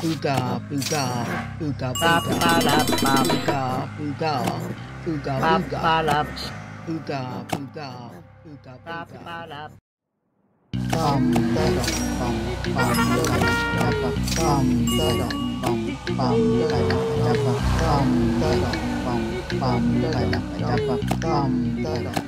Booga, booga, booga, booga. ba da ba. Booga, booga, booga, booga. Booga, booga, booga, booga.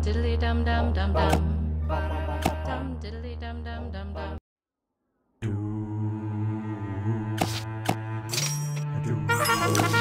dum diddly dum dum dum dum dum diddly dum dum dum dum do. Do.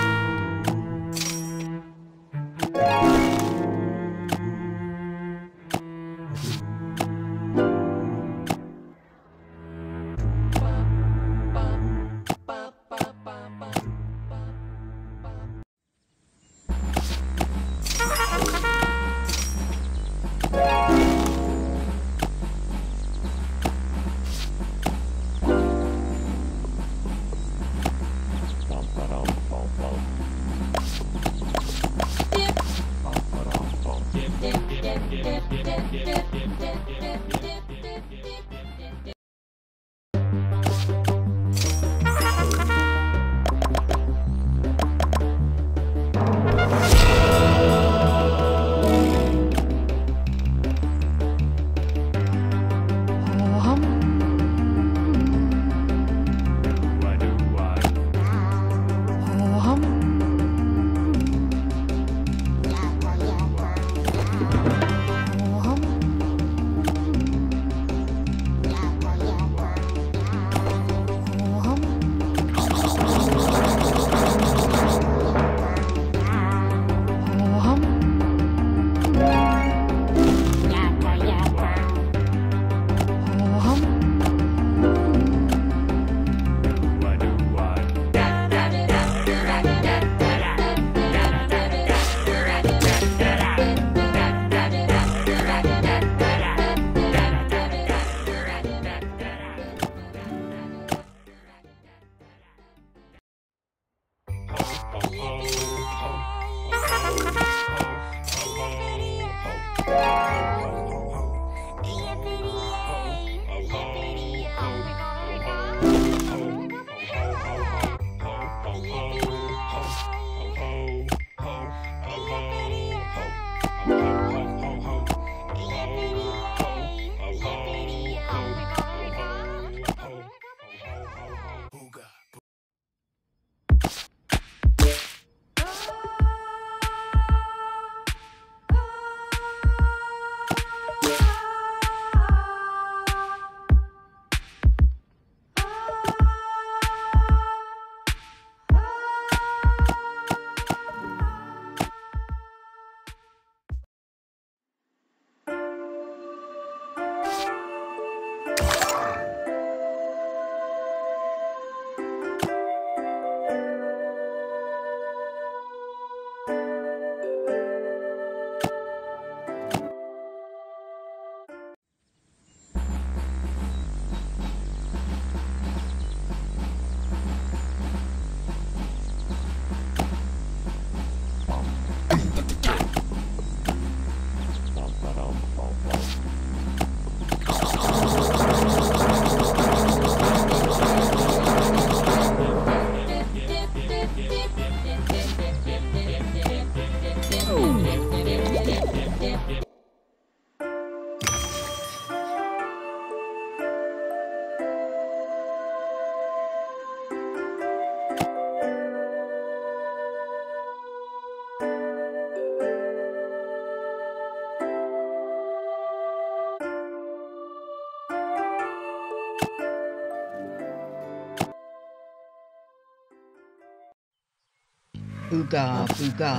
Ooga booga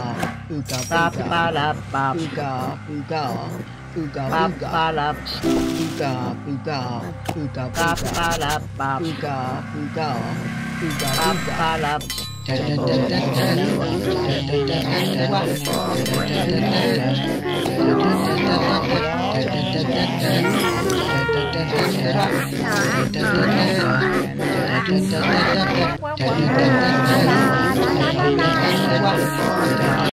ooga ba booga ba da ba. Ooga booga ooga ba booga 这首歌唱给你听把你当作天上星